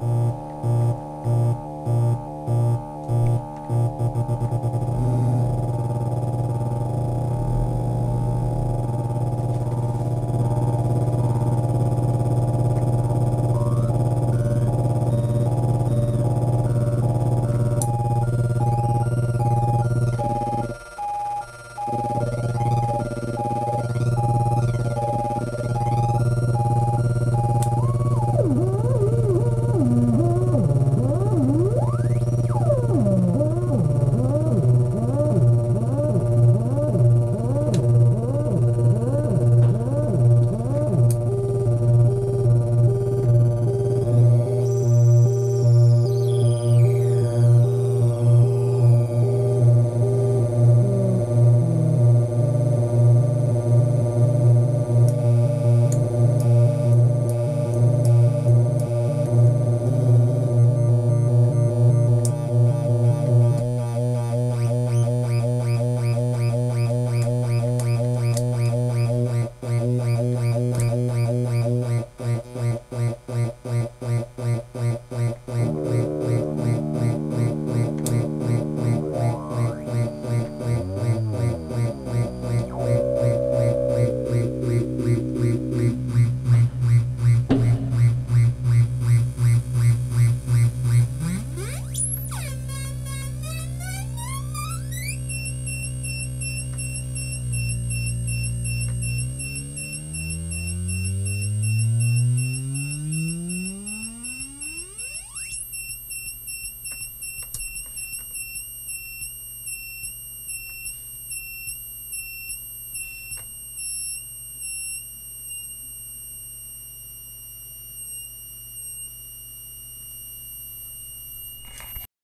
Thanks.